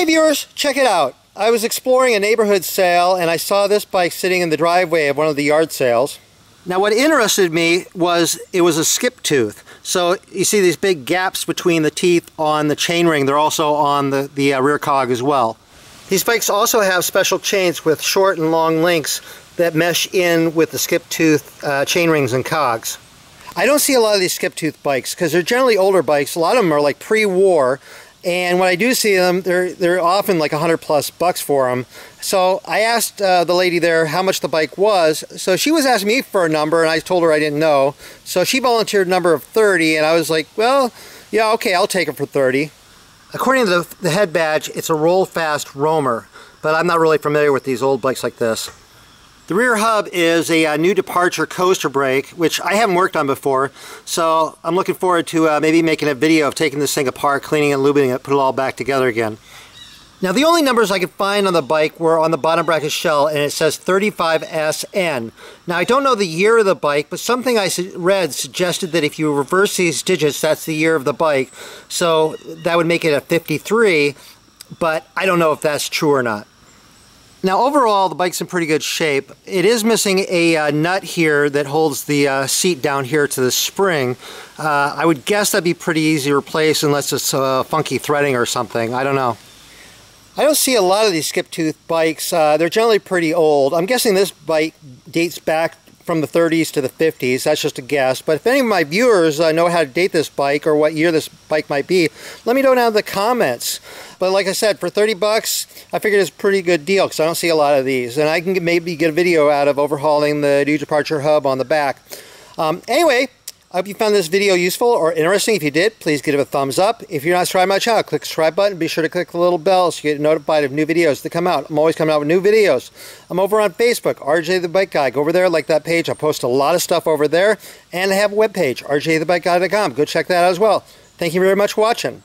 Hey viewers, check it out. I was exploring a neighborhood sale and I saw this bike sitting in the driveway of one of the yard sales. Now what interested me was it was a skip tooth. So you see these big gaps between the teeth on the chain ring. They're also on the, the uh, rear cog as well. These bikes also have special chains with short and long links that mesh in with the skip tooth uh, chain rings and cogs. I don't see a lot of these skip tooth bikes because they're generally older bikes. A lot of them are like pre-war and when I do see them, they're they're often like a hundred plus bucks for them. So I asked uh, the lady there how much the bike was. So she was asking me for a number, and I told her I didn't know. So she volunteered a number of 30, and I was like, well, yeah, okay, I'll take it for 30. According to the, the head badge, it's a Rollfast Roamer, but I'm not really familiar with these old bikes like this. The rear hub is a, a, uh, New Departure coaster brake, which I haven't worked on before, so I'm looking forward to uh, maybe making a video of taking this thing apart, cleaning and lubing it, put it all back together again. Now the only numbers I could find on the bike were on the bottom bracket shell and it says 35SN. Now I don't know the year of the bike, but something I read suggested that if you reverse these digits, that's the year of the bike. So that would make it a 53, but I don't know if that's true or not. Now overall the bike's in pretty good shape. It is missing a uh, nut here that holds the uh, seat down here to the spring. Uh, I would guess that'd be pretty easy to replace unless it's uh, funky threading or something. I don't know. I don't see a lot of these skip tooth bikes. Uh, they're generally pretty old. I'm guessing this bike dates back from the 30s to the 50s. That's just a guess. But if any of my viewers uh, know how to date this bike or what year this bike might be, let me know down in the comments. But like I said, for 30 bucks, I figured it's a pretty good deal because I don't see a lot of these. And I can maybe get a video out of overhauling the New Departure hub on the back. Um, anyway, I hope you found this video useful or interesting. If you did, please give it a thumbs up. If you're not subscribed to my channel, click the subscribe button. Be sure to click the little bell so you get notified of new videos that come out. I'm always coming out with new videos. I'm over on Facebook, RJ the Bike Guy. Go over there, like that page. I post a lot of stuff over there. And I have a webpage, rjthebikeguy.com. Go check that out as well. Thank you very much for watching.